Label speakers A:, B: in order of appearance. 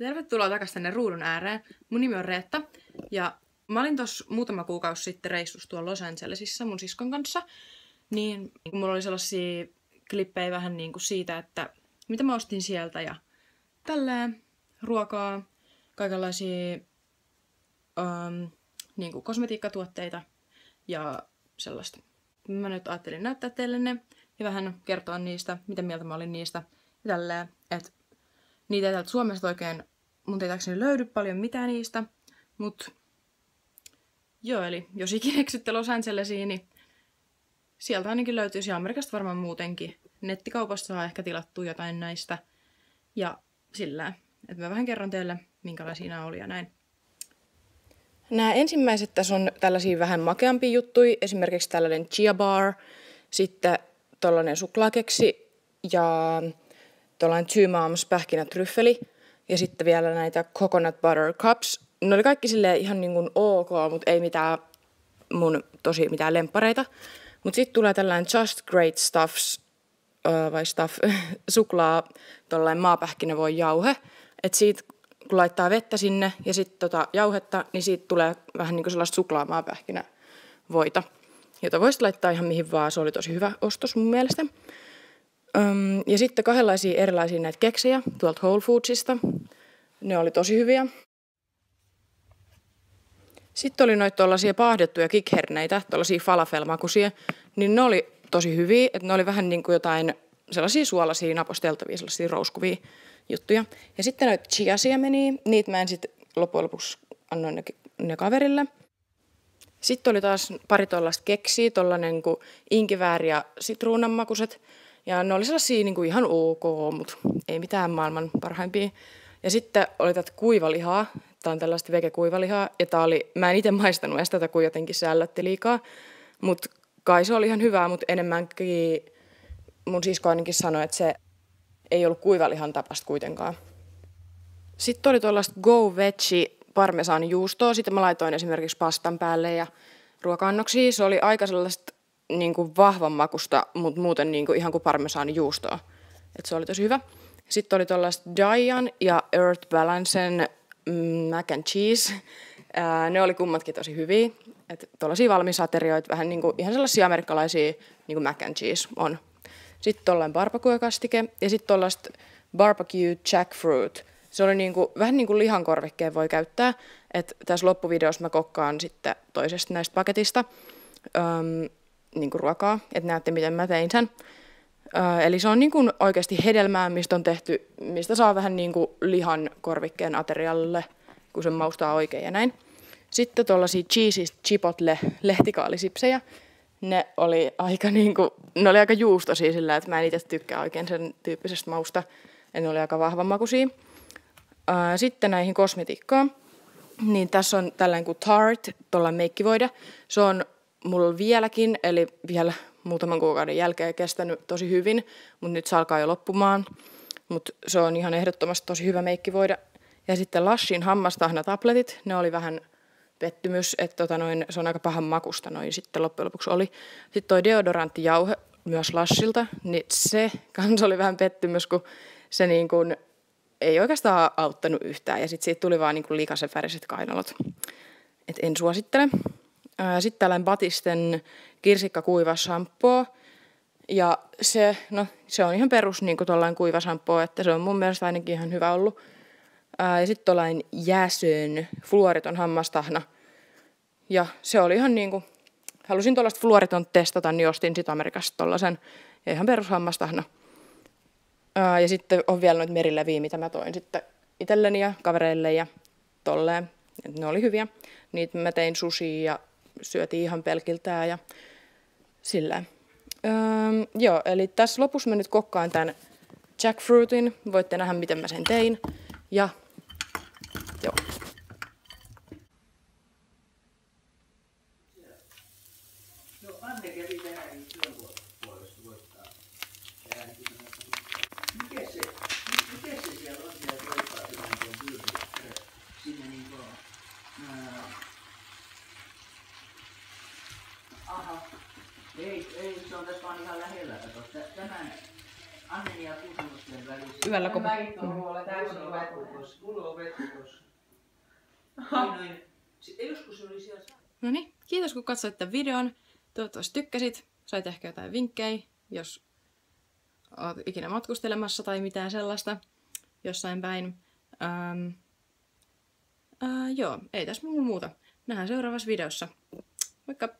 A: Tervetuloa takaisin tänne ruudun ääreen. Mun nimi on Reetta ja mä olin tossa muutama kuukausi sitten reissus tuolla Los Angelesissa mun siskon kanssa. Niin mulla oli sellaisia klippejä vähän niin kuin siitä, että mitä mä ostin sieltä ja tälleen ruokaa, kaikenlaisia um, niin kuin kosmetiikkatuotteita ja sellaista. Mä nyt ajattelin näyttää teille ne ja vähän kertoa niistä, mitä mieltä mä olin niistä ja tälleen, että niitä ei täältä Suomesta oikein mun tietääkseni löydy paljon mitään niistä, mutta joo, eli jos ikinä eksytte Los Angelesiin, niin sieltä ainakin löytyisi Amerikasta varmaan muutenkin. Nettikaupasta saa ehkä tilattua jotain näistä ja sillä, että mä vähän kerron teille, minkälaisia nämä oli ja näin. Nämä ensimmäiset tässä on tällaisia vähän makeampia juttuja, esimerkiksi tällainen chia bar, sitten tällainen suklaakeksi ja tuollainen Two Moms pähkinätryffeli ja sitten vielä näitä coconut butter cups. Ne oli kaikki sille ihan niin kuin ok, mutta ei mitään mun tosi mitään lempareita. Mutta sitten tulee tällainen Just Great Stuffs, uh, vai stuff, suklaa, tuollainen maapähkinä voi jauhe. Että siitä kun laittaa vettä sinne ja sitten tota jauhetta, niin siitä tulee vähän niin kuin sellaista suklaamaapähkinä voita, jota voisi laittaa ihan mihin vaan. Se oli tosi hyvä ostos mun mielestä. Öm, ja sitten kahdenlaisia erilaisia näitä keksejä tuolta Whole Foodsista. Ne oli tosi hyviä. Sitten oli noita tuollaisia paahdettuja kikherneitä, tuollaisia falafelmakusia, niin ne oli tosi hyviä, että ne oli vähän niin kuin jotain sellaisia suolaisia, naposteltavia, sellaisia rouskuvia juttuja. Ja sitten noita chia-siemeniä, niitä mä en sitten loppujen lopuksi annoin ne, ne kaverille. Sitten oli taas pari tuollaista keksiä, tuollainen kuin inkivääri ja sitruunanmakuiset. Ja ne oli sellaisia niin kuin ihan ok, mutta ei mitään maailman parhaimpia. Ja sitten oli tätä kuivalihaa. Tämä on tällaista vege-kuivalihaa. Ja tämä oli, mä en itse maistanut edes tätä, kun jotenkin se liikaa. Mutta kai se oli ihan hyvää, mutta enemmänkin mun sisko ainakin sanoi, että se ei ollut kuivalihan tapasta kuitenkaan. Sitten oli tuollaista Go Veggie parmesaanijuustoa. Sitten mä laitoin esimerkiksi pastan päälle ja ruoka-annoksia. Se oli aika sellaista niin kuin vahvan makusta, mutta muuten niin kuin ihan kuin parmesaanijuustoa. Et se oli tosi hyvä. Sitten oli tuollaista Dian ja Earth Balancen mm, mac and cheese. Ää, ne oli kummatkin tosi hyviä. Että tuollaisia valmisaterioita, vähän niin kuin, ihan sellaisia amerikkalaisia niin kuin mac and cheese on. Sitten tuollainen barbecue-kastike ja sitten tuollaista barbecue jackfruit. Se oli niin kuin, vähän niin kuin lihankorvikkeen voi käyttää. että tässä loppuvideossa mä kokkaan sitten toisesta näistä paketista. Öm, niin kuin ruokaa, että näette miten mä tein sen. Eli se on niin kuin oikeasti hedelmää, mistä on tehty, mistä saa vähän niin kuin lihan korvikkeen aterialle, kun se maustaa oikein ja näin. Sitten tuollaisia cheesy chipotle lehtikaalisipsejä. Ne oli aika, niin kuin, ne oli aika juustosia sillä, että mä en itse tykkää oikein sen tyyppisestä mausta. Ja ne oli aika vahvan makuisia. Sitten näihin kosmetiikkaan. Niin tässä on tällainen kuin Tarte, tuolla meikkivoide. Se on mulla vieläkin, eli vielä muutaman kuukauden jälkeen kestänyt tosi hyvin, mutta nyt se alkaa jo loppumaan. Mutta se on ihan ehdottomasti tosi hyvä meikki voida. Ja sitten Lashin hammastahna-tabletit, ne oli vähän pettymys, että tota noin, se on aika pahan makusta noin sitten loppujen lopuksi oli. Sitten toi deodoranttijauhe myös Lashilta, niin se kans oli vähän pettymys, kun se niin kuin ei oikeastaan auttanut yhtään. Ja sitten siitä tuli vaan niin kuin väriset kainalot. Et en suosittele. Sitten tällainen Batisten kirsikkakuiva shampoo. Ja se, no, se on ihan perus niin kuin kuiva shampoo, että se on mun mielestä ainakin ihan hyvä ollut. Ää, ja sitten tuollainen jäsön fluoriton hammastahna. Ja se oli ihan niin kuin, halusin tuollaista fluoriton testata, niin ostin sitten Amerikasta tuollaisen. Ja ihan perus hammastahna. Ää, ja sitten on vielä noita merileviä, mitä mä toin sitten itselleni ja kavereille ja tolleen. Ne oli hyviä. Niitä mä tein sushi ja syötiin ihan pelkiltään ja sillä. Öö, joo, eli tässä lopussa mä nyt kokkaan tämän jackfruitin. Voitte nähdä, miten mä sen tein. Ja joo.
B: Aha. Ei, ei, se on tässä vaan ihan lähellä. Tämän, Anneli ja kusimusten välissä.
A: Yöllä kun...
C: Mäkin tuon huolen täysin.
B: Mulla on. Noin, Joskus se oli siellä.
A: No niin, kiitos kun katsoit tämän videon. Toivottavasti tykkäsit. Sait ehkä jotain vinkkejä, jos oot ikinä matkustelemassa tai mitään sellaista jossain päin. Ähm, äh, joo, ei tässä muuta. Nähdään seuraavassa videossa. Moikka!